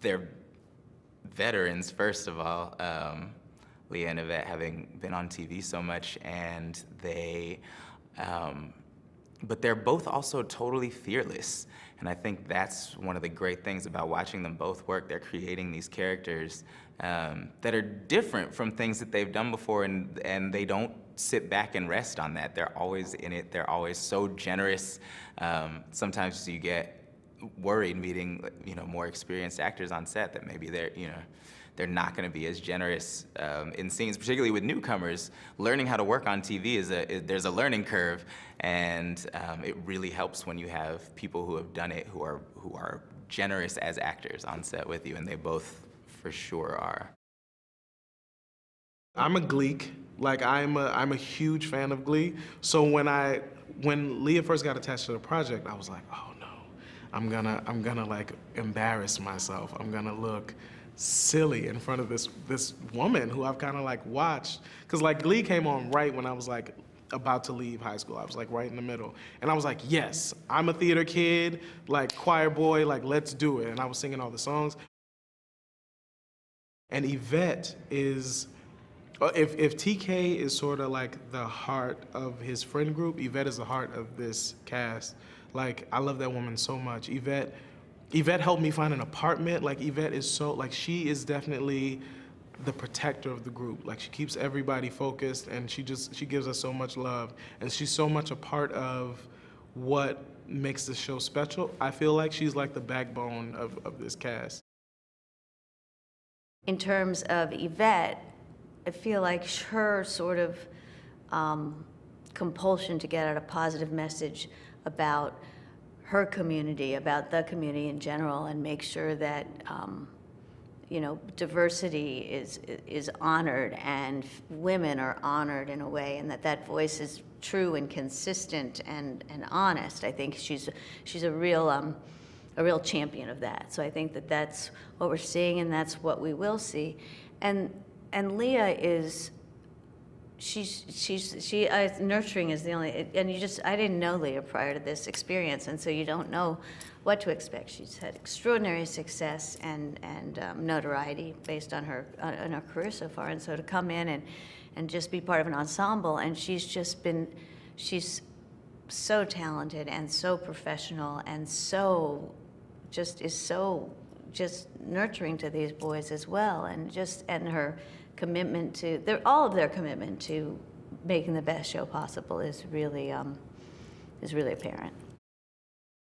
They're veterans, first of all. Um, Lea and Yvette having been on TV so much, and they, um, but they're both also totally fearless. And I think that's one of the great things about watching them both work. They're creating these characters um, that are different from things that they've done before, and, and they don't sit back and rest on that. They're always in it. They're always so generous. Um, sometimes you get worried meeting, you know, more experienced actors on set that maybe they're, you know, they're not going to be as generous um, in scenes, particularly with newcomers. Learning how to work on TV is a there's a learning curve, and um, it really helps when you have people who have done it who are who are generous as actors on set with you, and they both for sure are. I'm a Gleek. Like I'm a I'm a huge fan of Glee. So when I when Lea first got attached to the project, I was like, oh I'm gonna I'm gonna like embarrass myself. I'm gonna look silly in front of this this woman who I've kind of like watched because like Glee came on right when I was like about to leave high school. I was like right in the middle. And I was like, yes, I'm a theater kid, like choir boy, like let's do it. And I was singing all the songs. And Yvette is, if, if TK is sort of like the heart of his friend group, Yvette is the heart of this cast. Like, I love that woman so much. Yvette, Yvette helped me find an apartment. Like Yvette is so like she is definitely the protector of the group. Like she keeps everybody focused and she just she gives us so much love and she's so much a part of what makes the show special. I feel like she's like the backbone of, of this cast. In terms of Yvette, I feel like her sort of um, compulsion to get out a positive message about her community, about the community in general, and make sure that um, you know diversity is is honored and women are honored in a way, and that that voice is true and consistent and and honest. I think she's she's a real. Um, a real champion of that. So I think that that's what we're seeing, and that's what we will see. And and Lea is she's she's she uh, nurturing is the only and you just I didn't know Lea prior to this experience and so you don't know what to expect. She's had extraordinary success and and um, notoriety based on her on, on her career so far and so to come in and and just be part of an ensemble and she's just been she's so talented and so professional and so just is so just nurturing to these boys as well and just and her commitment to their all of their commitment to making the best show possible is really um, is really apparent.